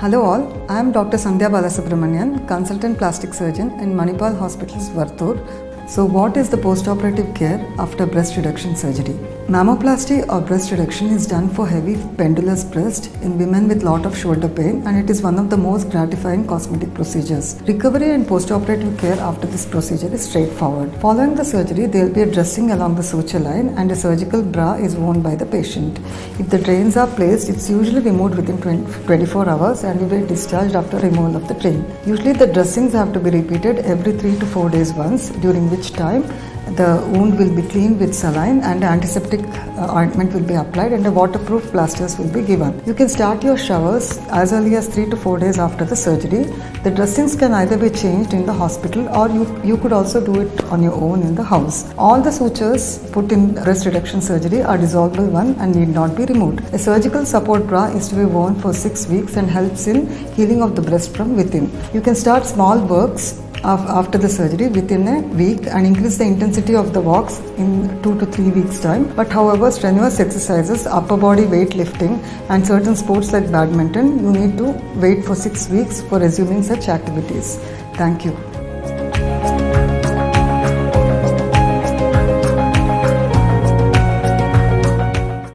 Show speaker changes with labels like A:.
A: Hello all, I am Dr. Sandhya Balasubramanyan, consultant plastic surgeon in Manipal Hospitals, Varthur. So, what is the postoperative care after breast reduction surgery? Mammoplasty or breast reduction is done for heavy pendulous breast in women with lot of shoulder pain and it is one of the most gratifying cosmetic procedures. Recovery and postoperative care after this procedure is straightforward. Following the surgery, there will be a dressing along the suture line and a surgical bra is worn by the patient. If the drains are placed, it's usually removed within 24 hours and will be discharged after removal of the drain. Usually the dressings have to be repeated every 3 to 4 days once during which time the wound will be cleaned with saline and antiseptic uh, ointment will be applied and a waterproof plasters will be given. You can start your showers as early as 3 to 4 days after the surgery. The dressings can either be changed in the hospital or you, you could also do it on your own in the house. All the sutures put in breast reduction surgery are dissolvable one and need not be removed. A surgical support bra is to be worn for 6 weeks and helps in healing of the breast from within. You can start small works after the surgery within a week and increase the intensity of the walks in 2 to 3 weeks time. But however strenuous exercises upper body weight lifting and certain sports like badminton you need to wait for 6 weeks for resuming such activities. Thank you